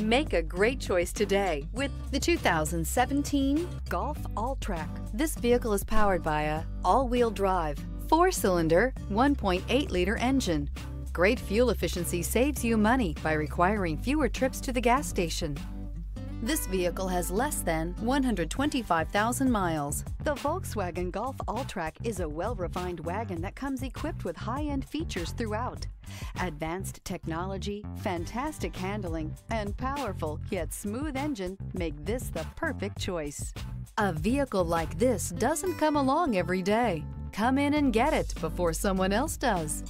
Make a great choice today with the 2017 Golf Alltrack. This vehicle is powered by a all-wheel drive, four-cylinder, 1.8-liter engine. Great fuel efficiency saves you money by requiring fewer trips to the gas station. This vehicle has less than 125,000 miles. The Volkswagen Golf Alltrack is a well-refined wagon that comes equipped with high-end features throughout. Advanced technology, fantastic handling, and powerful yet smooth engine make this the perfect choice. A vehicle like this doesn't come along every day. Come in and get it before someone else does.